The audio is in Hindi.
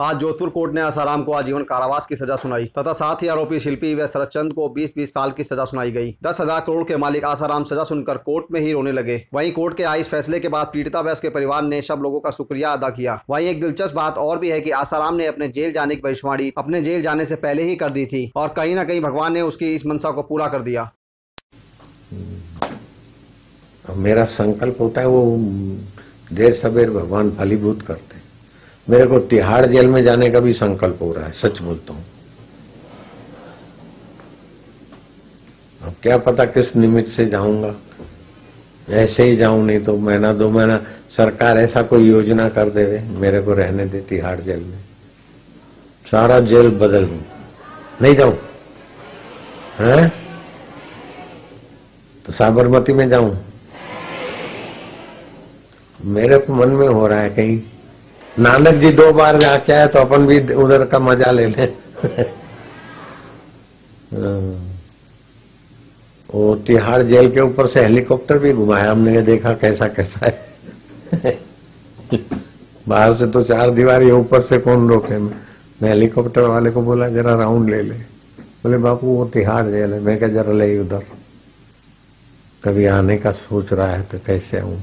आज जोधपुर कोर्ट ने आसाराम को आजीवन कारावास की सजा सुनाई, तथा साथ ही आरोपी शिल्पी व शरद को 20-20 साल की सजा सुनाई गई। दस हज़ार करोड़ के मालिक आसाराम सजा सुनकर कोर्ट में ही रोने लगे। वहीं कोर्ट के आए इस फैसले के बाद पीड़िता व उसके परिवार ने सब लोगों का शुक्रिया अदा किया। वहीं एक दिलचस्प बात और भी है की आसाराम ने अपने जेल जाने की भविष्यवाणी अपने जेल जाने से पहले ही कर दी थी, और कहीं ना कहीं भगवान ने उसकी इस मंशा को पूरा कर दिया। मेरा संकल्प होता है वो देर सवेर भगवान फलीभूत करते मेरे को तिहाड़ जेल में जाने का भी संकल्प हो रहा है, सच बोलता हूँ। अब क्या पता किस निमित्त से जाऊँगा? ऐसे ही जाऊँ, नहीं तो महीना दो महीना सरकार ऐसा कोई योजना कर देवे, मेरे को रहने दे तिहाड़ जेल में। सारा जेल बदल दूँ। नहीं जाऊँ। हैं? तो साबरमती में जाऊँ? मेरे मन में हो रहा है कहीं नानक जी दो बार जाके आए तो अपन भी उधर का मज़ा ले लें। वो तिहाड़ जेल के ऊपर से हेलीकॉप्टर भी घुमाया, हमने ये देखा कैसा कैसा है। बाहर से तो चार दीवारी ऊपर से कौन रोके? मैं हेलीकॉप्टर वाले को बोला, जरा राउंड ले ले। बोले, बापू, वो तिहाड़ जेल है। मैं क्या जरा ले उधर। कभी आने का सोच रहा है तो कैसे आऊँ?